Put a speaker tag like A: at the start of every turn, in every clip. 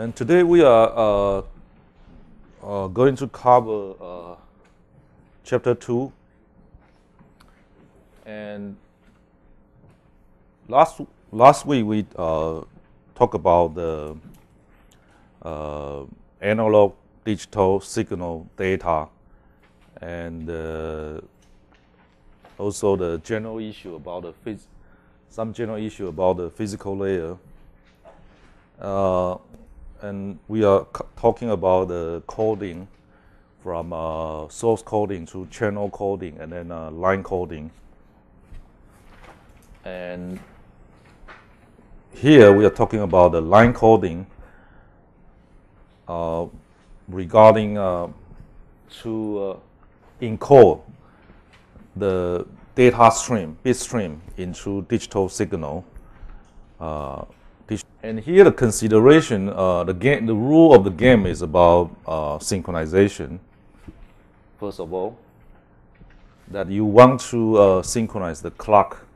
A: And today we are uh, uh, going to cover uh, chapter 2. And last, last week we uh, talked about the uh, analog digital signal data and uh, also the general issue about the phys- some general issue about the physical layer. Uh, and we are talking about the coding from uh, source coding to channel coding and then uh, line coding. And here we are talking about the line coding uh, regarding uh, to uh, encode the data stream, bit stream into digital signal. Dig- and here the consideration, uh, the game, the rule of the game is about uh, synchronization. First of all, that you want to uh, synchronize the clock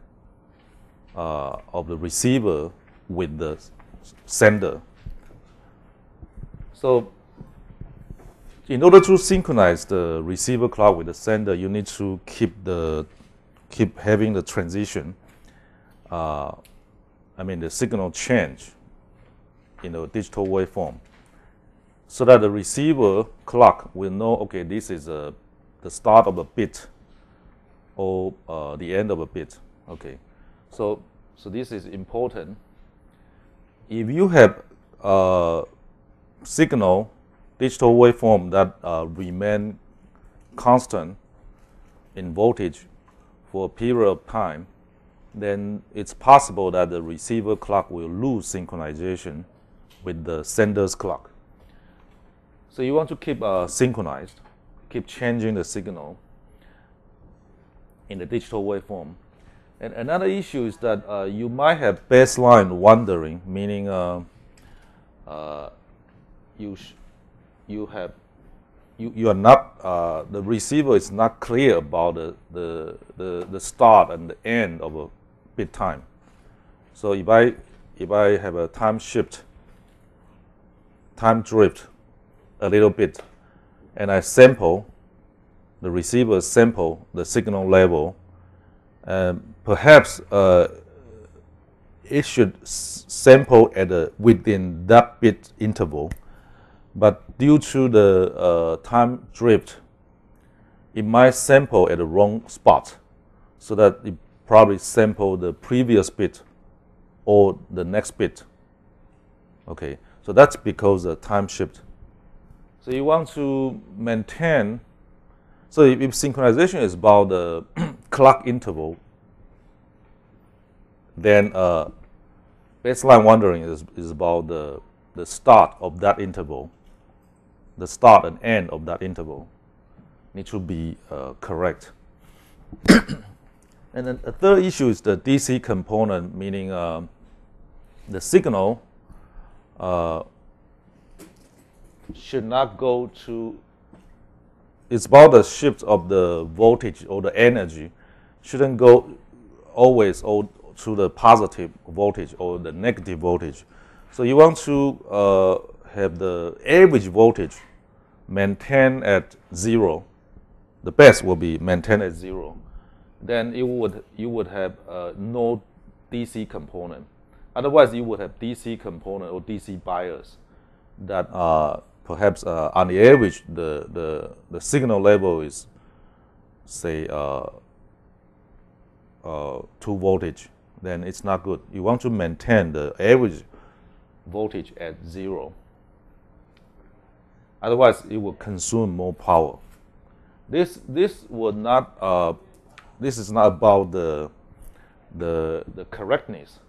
A: uh, of the receiver with the sender. So in order to synchronize the receiver clock with the sender, you need to keep the keep having the transition. Uh, I mean the signal change in a digital waveform, so that the receiver clock will know okay this is a, the start of a bit or uh, the end of a bit. Okay, so so this is important. If you have a signal digital waveform that uh, remain constant in voltage for a period of time, then it's possible that the receiver clock will lose synchronization with the sender's clock. So you want to keep uh, synchronized, keep changing the signal in the digital waveform. And another issue is that uh, you might have baseline wandering, meaning uh, uh, you you have you, you are not uh, the receiver is not clear about the, the, the, the start and the end of a bit time. So if I if I have a time shift, time drift a little bit, and I sample the receiver sample the signal level, um, perhaps uh, it should sample at a, within that bit interval but due to the uh, time drift, it might sample at the wrong spot, so that it probably sample the previous bit or the next bit. Okay, so that's because the time shift. So you want to maintain. So if, if synchronization is about the clock interval, then uh, baseline wandering is, is about the, the start of that interval the start and end of that interval need to be uh, correct. and then the third issue is the DC component, meaning um the signal uh, should not go to. It's about the shift of the voltage or the energy, shouldn't go always to the positive voltage or the negative voltage. So you want to uh, have the average voltage maintained at zero. The best will be maintained at zero. Then you would you would have uh, no DC component. Otherwise, you would have DC component or DC bias that uh, perhaps uh, on the average the, the, the signal level is say uh, uh, two voltage. Then it's not good. You want to maintain the average voltage at zero. Otherwise, it will consume more power. This this would not. This is not about the the the correctness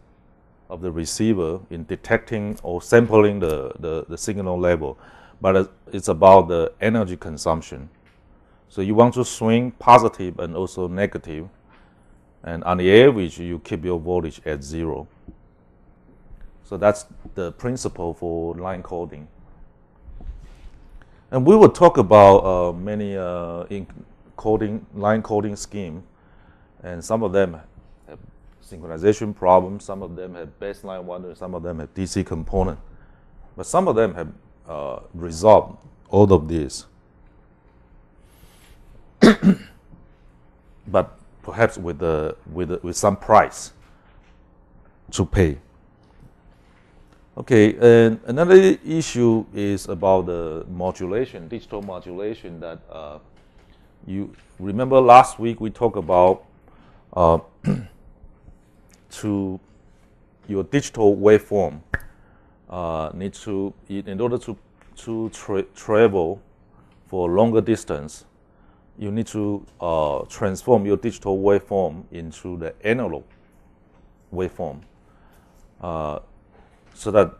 A: of the receiver in detecting or sampling the, the, the signal level, but it's about the energy consumption. So you want to swing positive and also negative, and on the average, you keep your voltage at zero. So that's the principle for line coding. And we will talk about uh, many uh, in coding line coding scheme, and some of them have synchronization problems. Some of them have baseline wander. Some of them have DC component. But some of them have uh, resolved all of these. but perhaps with, the, with, the, with some price to pay. Okay, and another issue is about the modulation, digital modulation that uh, you remember last week we talked about uh, to your digital waveform uh, need to in order to to tra travel for a longer distance you need to uh, transform your digital waveform into the analog waveform uh, so that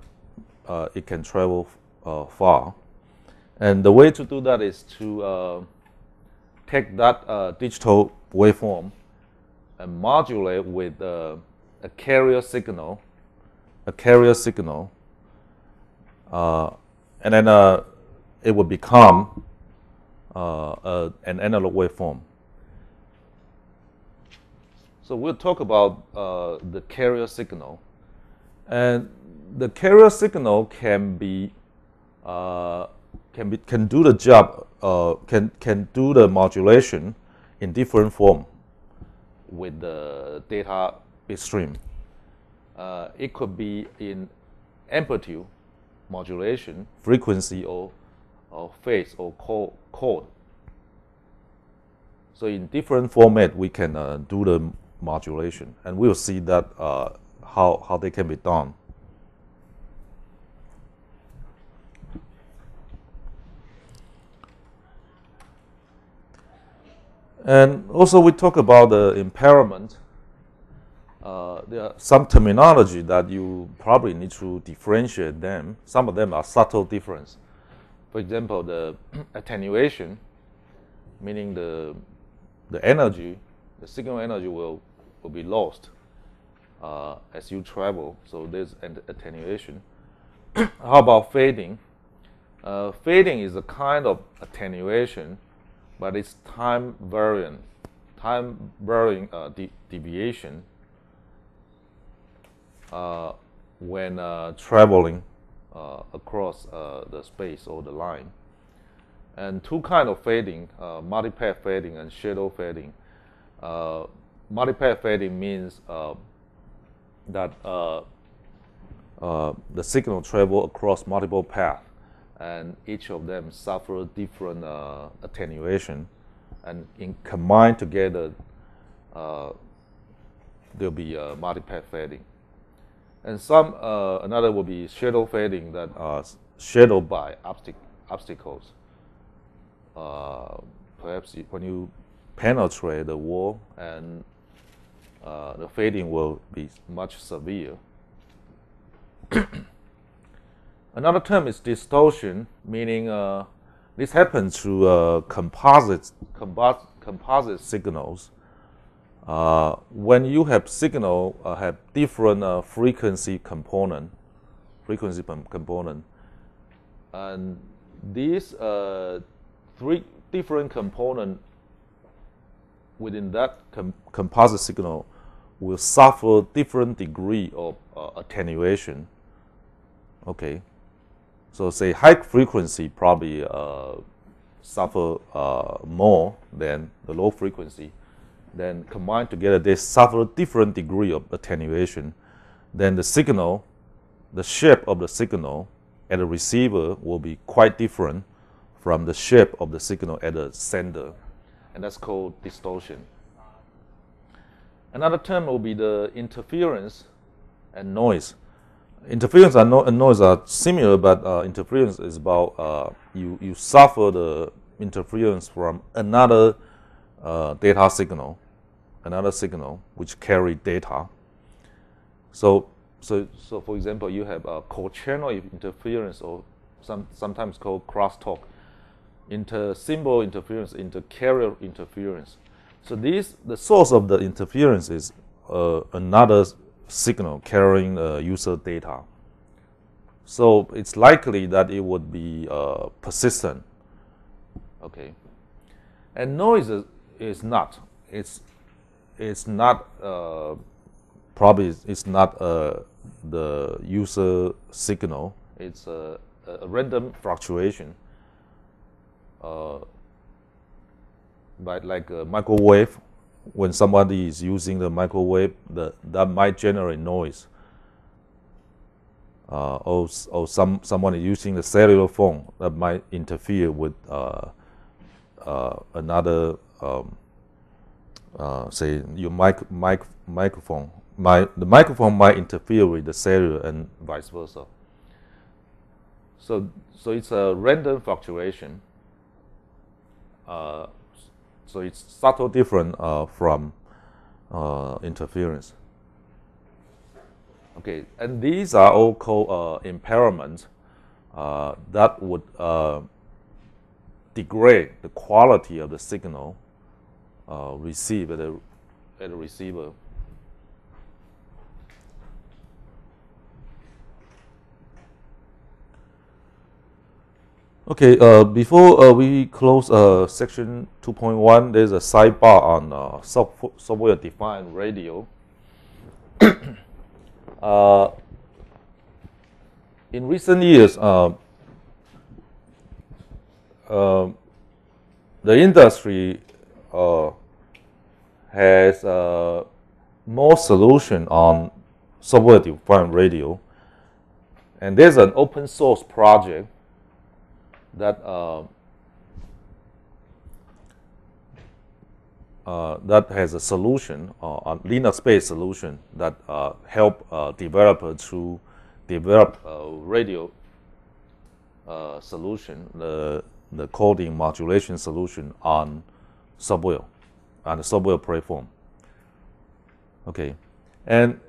A: uh, it can travel uh, far. And the way to do that is to uh, take that digital waveform and modulate with uh, a carrier signal, a carrier signal, uh, and then uh, it will become uh, an analog waveform. So we'll talk about uh, the carrier signal, and the carrier signal can be uh, can be can do the job can can do the modulation in different form with the data bitstream. Uh, it could be in amplitude modulation, frequency, or, or phase, or code. So in different format, we can uh, do the modulation, and we'll see that uh, how how they can be done. And also we talk about the impairment. Uh, there are some terminology that you probably need to differentiate them. Some of them are subtle difference. For example, the attenuation, meaning the, the energy, the signal energy will, will be lost uh, as you travel. So there's an attenuation. How about fading? Uh, fading is a kind of attenuation but it's time varying, time varying uh, de deviation uh, when uh, traveling uh, across uh, the space or the line. And two kind of fading, multipath fading and shadow fading. multipath fading means that the signal travel across multiple paths and each of them suffer different uh, attenuation, and in combined together, uh, there'll be uh, multipath fading. And some uh, another will be shadow fading that are shadowed by obstac obstacles. Uh, perhaps when you penetrate the wall, and uh, the fading will be much severe. Another term is distortion, meaning uh, this happens to uh, composite, composite, composite signals. Uh, when you have signal uh, have different uh, frequency component, frequency component, and these uh, three different component within that com composite signal will suffer different degree of attenuation. Okay. So say high frequency probably uh, suffer uh, more than the low frequency. Then combined together, they suffer different degree of attenuation. Then the signal, the shape of the signal at the receiver will be quite different from the shape of the signal at the sender. And that's called distortion. Another term will be the interference and noise interference and, no, and noise are similar, but uh, interference is about uh, you you suffer the interference from another uh, data signal, another signal which carry data. So so so for example, you have a co-channel interference or some sometimes called crosstalk, inter symbol interference, inter carrier interference. So this the source of the interference is uh, another signal carrying uh, user data. So it's likely that it would be uh, persistent. Okay, and noise is, is not. It's it's not uh, probably it's not uh, the user signal. it's a, a random fluctuation. Uh, by like a microwave, when somebody is using the microwave, the, that might generate noise. Uh, or or some someone is using the cellular phone that might interfere with uh, uh, another um, uh, say your mic, mic microphone. My the microphone might interfere with the cellular and vice versa. So so it's a random fluctuation. So it's subtle different uh, from uh, interference. Okay, and these are all called uh, impairments uh, that would uh, degrade the quality of the signal received at the, at the receiver. Okay, uh, before uh, we close uh, section 2.1, there's a sidebar on uh, software-defined radio. Uh, in recent years, uh, the industry has more solution on software-defined radio, and there's an open source project that uh, uh, that has a solution, uh, a Linux-based solution that uh, help uh, developers to develop a radio uh, solution, the the coding modulation solution on software, on the software platform. Okay, and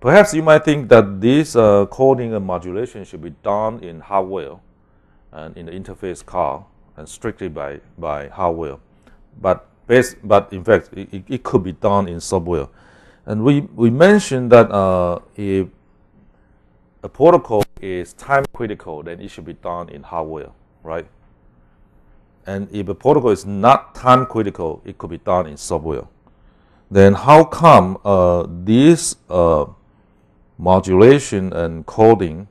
A: perhaps you might think that this coding and modulation should be done in hardware and in the interface card and strictly by, by hardware. But, based, but in fact, it, it could be done in software. And we, we mentioned that uh, if a protocol is time critical, then it should be done in hardware, right? And if a protocol is not time critical, it could be done in software. Then how come uh, this uh, modulation and coding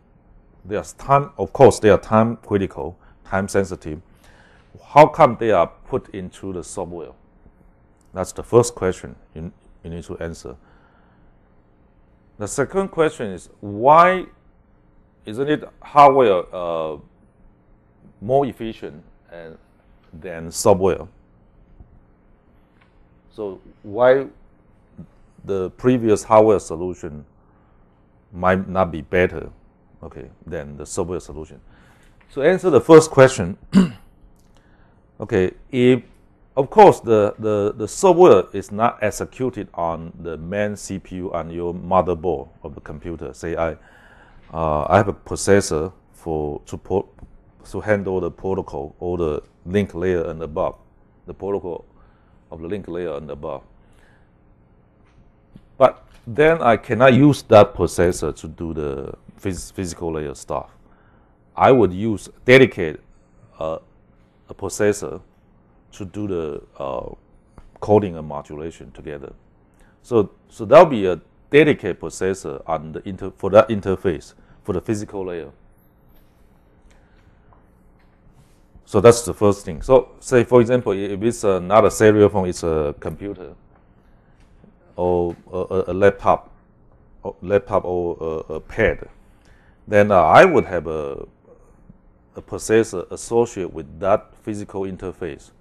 A: there's time, of course, they are time critical, time sensitive. How come they are put into the software? That's the first question you, you need to answer. The second question is why isn't it hardware uh, more efficient and, than software? So why the previous hardware solution might not be better okay, than the software solution. So answer the first question. okay, if of course the, the, the software is not executed on the main CPU on your motherboard of the computer. Say I uh, I have a processor for to put to handle the protocol or the link layer and above, the protocol of the link layer and above. But then I cannot use that processor to do the phys physical layer stuff. I would use dedicate uh, a processor to do the uh, coding and modulation together. So, so that'll be a dedicated processor on the inter for that interface for the physical layer. So that's the first thing. So say for example, if it's uh, not a cellular phone, it's a computer or a, a laptop, or laptop or a, a pad then uh, I would have a, a processor associated with that physical interface.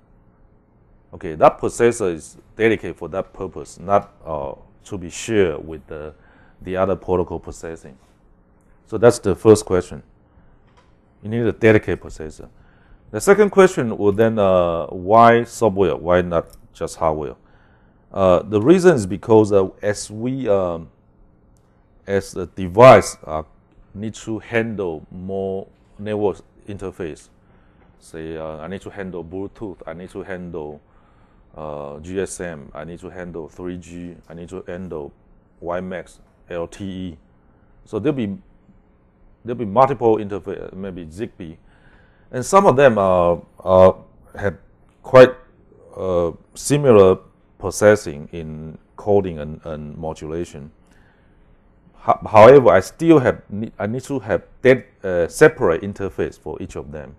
A: Okay, that processor is dedicated for that purpose, not uh, to be shared with the, the other protocol processing. So that's the first question. You need a dedicated processor. The second question will then, uh, why software? Why not just hardware? Uh, the reason is because uh, as we, um, as the device are need to handle more network interface. Say uh, I need to handle Bluetooth, I need to handle uh, GSM, I need to handle 3G, I need to handle WiMAX, LTE. So there'll be there'll be multiple interface, maybe Zigbee, and some of them uh, uh, have quite uh, similar processing in coding and, and modulation. However, I still have I need to have that uh, separate interface for each of them.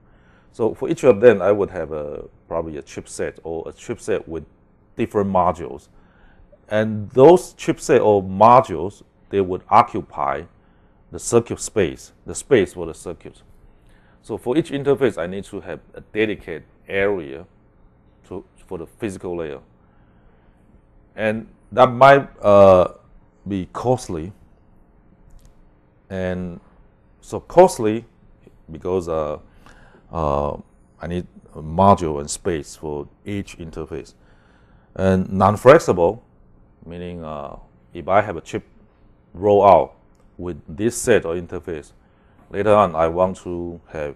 A: So for each of them, I would have a probably a chipset or a chipset with different modules, and those chipset or modules they would occupy the circuit space, the space for the circuit. So for each interface, I need to have a dedicated area to, for the physical layer. And that might uh, be costly. And so costly because uh, uh, I need a module and space for each interface. And non-flexible, meaning uh, if I have a chip roll out with this set of interface, later on I want to have,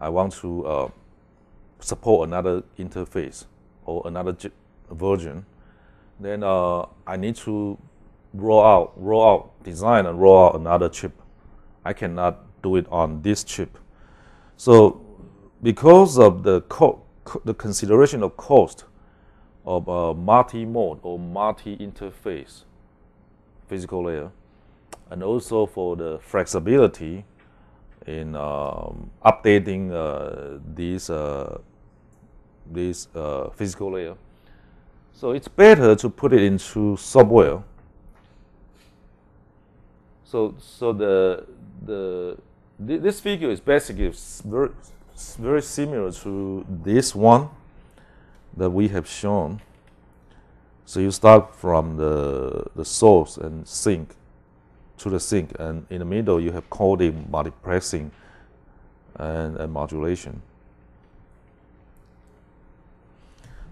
A: I want to uh, support another interface or another version, then uh, I need to roll out, roll out, design and roll out another chip. I cannot do it on this chip. So because of the the consideration of cost of a multi-mode or multi-interface physical layer, and also for the flexibility in um, updating uh, these uh, this uh, physical layer. So it's better to put it into software. So so the the this figure is basically very very similar to this one that we have shown. So you start from the the source and sink to the sink, and in the middle you have coding, multiplexing, and, and modulation.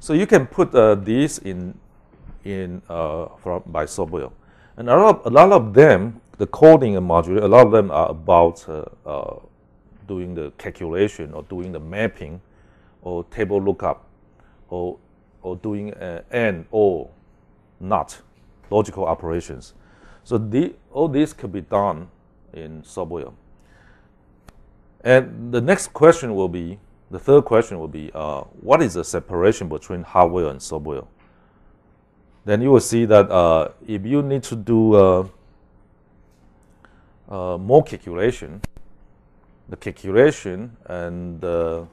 A: So you can put uh, these in in uh, from by software, and a lot, of, a lot of them, the coding and modulation, a lot of them are about uh, uh, doing the calculation or doing the mapping, or table lookup, or or doing uh, and or not logical operations. So the, all this could be done in software. And the next question will be, the third question will be, uh, what is the separation between hardware and software? Then you will see that uh, if you need to do uh, uh more calculation, the calculation and uh,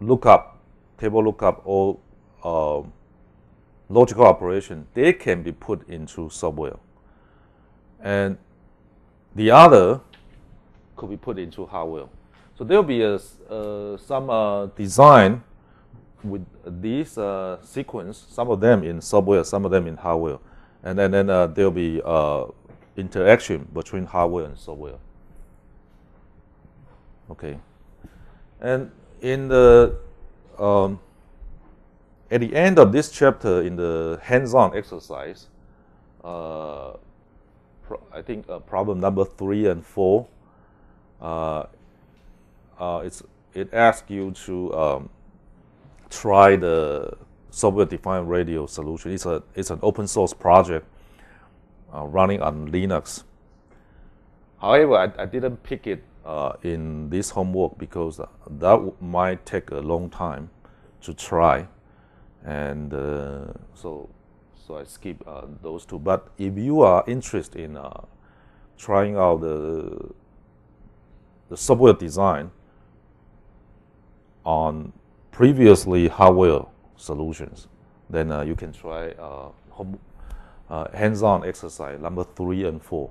A: lookup, table lookup, or logical operation, they can be put into software. And the other could be put into hardware. So there will be a, uh, some uh, design with these uh, sequence, some of them in software, some of them in hardware. And then, then uh, there will be uh, interaction between hardware and software. Okay. And in the um, at the end of this chapter, in the hands-on exercise, uh, I think uh, problem number three and four, uh, uh, it's, it asks you to um, try the software-defined radio solution. It's, a, it's an open source project uh, running on Linux. However, I, I didn't pick it uh, in this homework because that might take a long time to try and uh, so so I skip uh, those two. But if you are interested in uh, trying out the the software design on previously hardware solutions, then uh, you can try uh, home, uh, hands-on exercise number three and four.